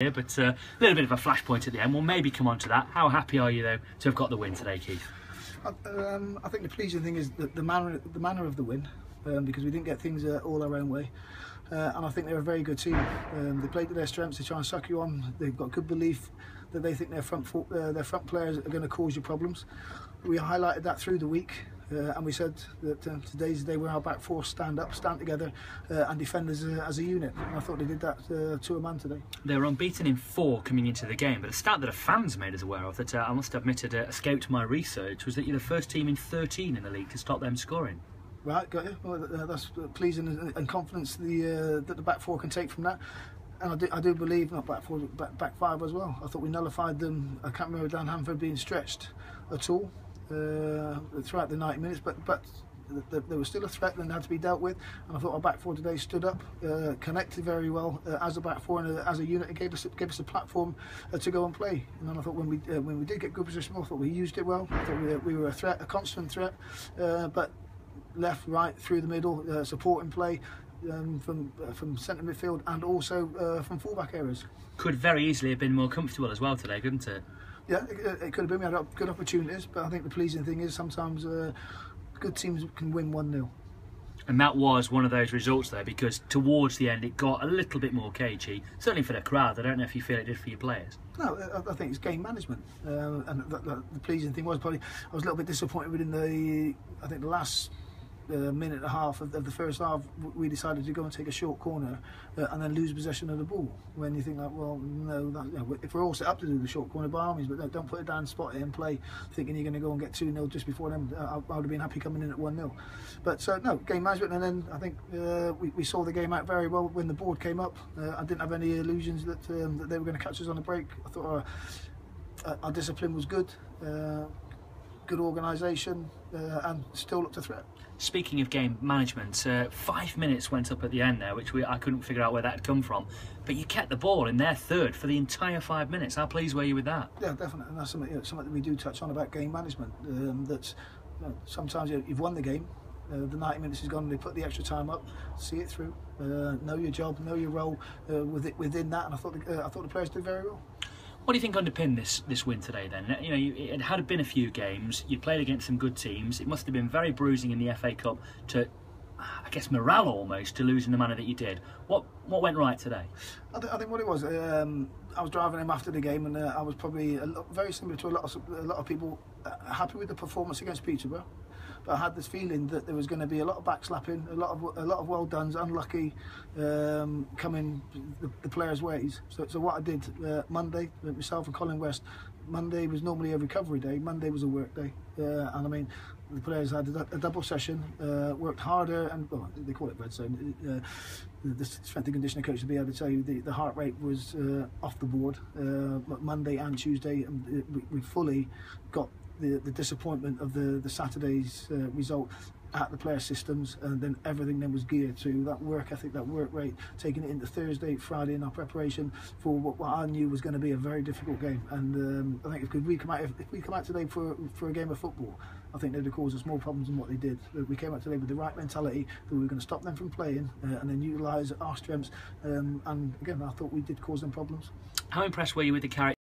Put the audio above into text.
here, but uh, a little bit of a flashpoint at the end. We'll maybe come on to that. How happy are you though to have got the win today, Keith? Um, I think the pleasing thing is the, the manner the manner of the win, um, because we didn't get things uh, all our own way. Uh, and I think they're a very good team. Um, they played to their strengths. They try and suck you on. They've got good belief that they think their front uh, their front players are going to cause you problems. We highlighted that through the week. Uh, and we said that uh, today's the day where our back four stand up, stand together, uh, and defend as a, as a unit. And I thought they did that uh, to a man today. They were unbeaten in four coming into the game, but a stat that a fans made us aware of that uh, I must admit had uh, escaped my research was that you're the first team in 13 in the league to stop them scoring. Right, got you. Well, that's pleasing and confidence the, that the back four can take from that and I do, I do believe not back four, back, back five as well. I thought we nullified them. I can't remember Dan Hanford being stretched at all uh, throughout the 90 minutes, but but there was still a threat that had to be dealt with, and I thought our back four today stood up, uh, connected very well uh, as a back four and uh, as a unit. It gave us gave us a platform uh, to go and play. And then I thought when we uh, when we did get good position, I thought we used it well. I thought we, we were a threat, a constant threat, but left, right, through the middle, supporting play. Um, from uh, from centre midfield and also uh, from fullback areas. Could very easily have been more comfortable as well today, couldn't it? Yeah, it, it, could have been. We had good opportunities, but I think the pleasing thing is sometimes uh, good teams can win 1 0. And that was one of those results there because towards the end it got a little bit more cagey, certainly for the crowd. I don't know if you feel it did for your players. No, I, I think it's game management. Uh, and the, the, the pleasing thing was probably I was a little bit disappointed within the, I think the last uh, minute and a half of, the first half, we decided to go and take a short corner uh, and then lose possession of the ball. When you think like, well, no, that, you know, if we're all set up to do the short corner by armies, but don't put it down, spot it play, thinking you're going to go and get 2 0 just before them. I, I, would have been happy coming in at 1 0. But so, no, game management, and then I think uh, we, we, saw the game out very well when the board came up. Uh, I didn't have any illusions that, um, that they were going to catch us on the break. I thought our, uh, our discipline was good uh, good organisation, uh, and still looked a threat. Speaking of game management, uh, five minutes went up at the end there, which we, I couldn't figure out where that had come from. But you kept the ball in their third for the entire five minutes. How pleased were you with that? Yeah, definitely. And that's something, you know, something that we do touch on about game management. Um, that you know, sometimes you've won the game, uh, the 90 minutes is gone. They put the extra time up, see it through, uh, know your job, know your role uh, within that. And I thought the, uh, I thought the players did very well. What do you think underpinned this this win today? Then you know you, it had been a few games. You played against some good teams. It must have been very bruising in the FA Cup to, I guess, morale almost to lose in the manner that you did. What what went right today? I, th I think what it was. Um, I was driving him after the game, and uh, I was probably lot, very similar to a lot of a lot of people uh, happy with the performance against Peterborough but I had this feeling that there was going to be a lot of backslapping, a lot of a lot of well done's, unlucky um, coming the, the, players' ways. So, so what I did uh, Monday, myself and Colin West, Monday was normally a recovery day. Monday was a work day, uh, and I mean the players had a, a double session, uh, worked harder, and well, they call it red zone. Uh, the strength and conditioning coach will be able to tell you the, the heart rate was uh, off the board uh, Monday and Tuesday, and we, we fully got the, the disappointment of the, the Saturday's uh, result at the player systems and then everything then was geared to that work ethic that work rate taking it into Thursday Friday in our preparation for what, what I knew was going to be a very difficult game. And um, I think if we come out if, if, we come out today for for a game of football I think they'd have caused us more problems than what they did. We came out today with the right mentality that we were going to stop them from playing uh, and then utilise our strengths um, and again I thought we did cause them problems. How impressed were you with the character